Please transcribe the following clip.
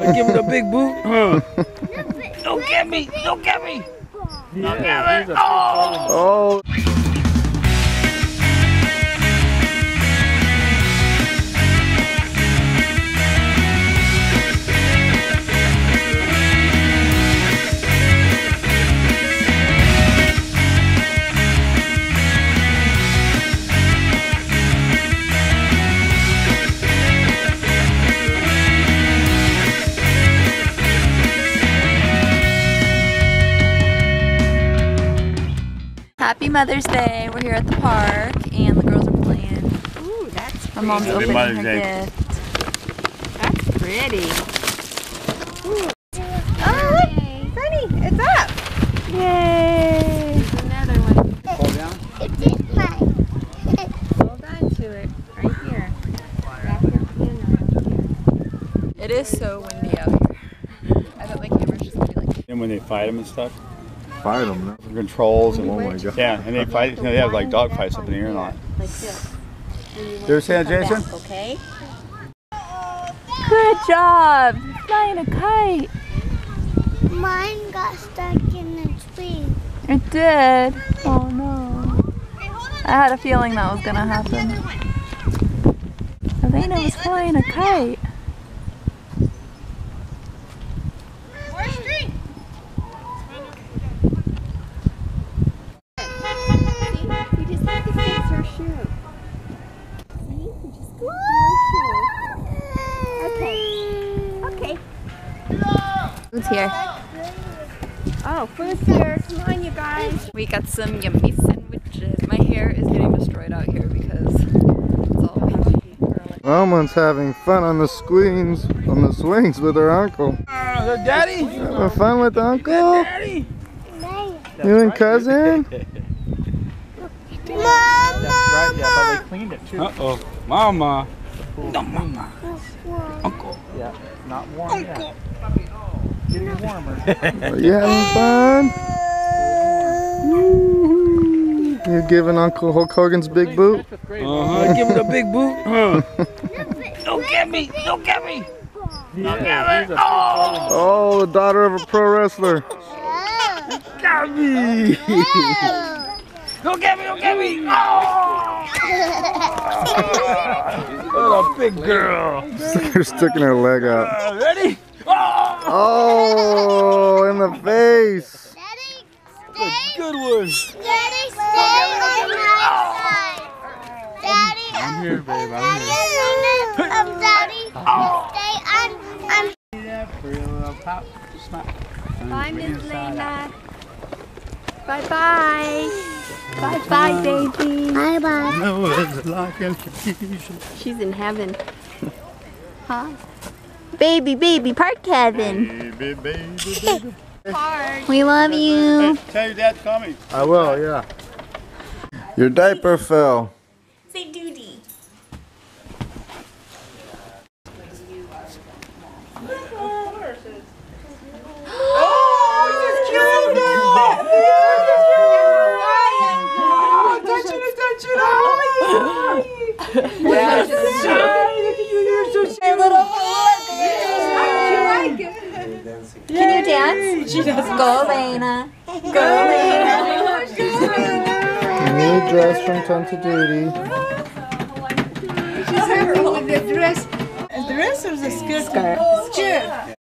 Give me the big boot. Huh. Don't get me. Don't get me. Don't get me. Oh. Oh. Happy Mother's Day. We're here at the park and the girls are playing. Ooh, that's My mom's Happy opening Mother's her Day. gift. that's pretty. Ooh. Oh, look, Sunny, it's up. Yay! There's another one. Fall down. Hold on to it, right here. Wrap your hand around here. It is so windy out here. I bet my camera's just gonna be like. And when they fight them and stuff, Fight them. controls and Oh my god. yeah, and they fight. You know, they have like dog fights up in the air and all. Like this. And you want You ever see that, Jason? back, okay? Good job! Flying a kite. Mine got stuck in the tree. It did. Oh no. I had a feeling that was gonna happen. Alaina was flying a kite. We just have to fix her shoe. See? We just fix her shoe. Okay. Okay. Who's here? Oh, food's here. Come on, you guys. We got some yummy sandwiches. My hair is getting destroyed out here because it's all windy. Almond's having fun on the swings, on the swings with her uncle. Uh, the daddy. Having fun with uncle? Daddy. You and cousin? Mama! Yeah, but they cleaned it too. Uh oh, mama. No, mama. Uncle. Yeah, not warm yet. Getting warmer. Are you having fun? Woo-hoo. You giving Uncle Hulk Hogan's big boot? Uh huh. Give him the big boot. Huh. Don't get me. Don't get me. Don't get me. Oh. Oh, the daughter of a pro wrestler. Got me. Don't get me. Don't get me. Oh. What a big girl. They're sticking her leg out. Uh, ready? Oh. Oh, in the face. Daddy, Good one. Daddy, stay on my side. Daddy, I'm here, babe. I'm Daddy, here. um, Daddy, stay on, on Yeah, for a little pop. Smack. Bye, Miss Lena. Bye bye. Bye bye, baby. Bye bye. No, it's like a confusion. She's in heaven. Huh? Baby, baby, park heaven. Baby, baby, baby. We love you. Tell your dad's coming. I will, yeah. Your diaper fell. Say duty. Can you dance? She does. Go, Alaina. Go, Alaina. New dress from Tons of Duty. She's happy with the dress, the dress or the skirt? Skirt. Skirt.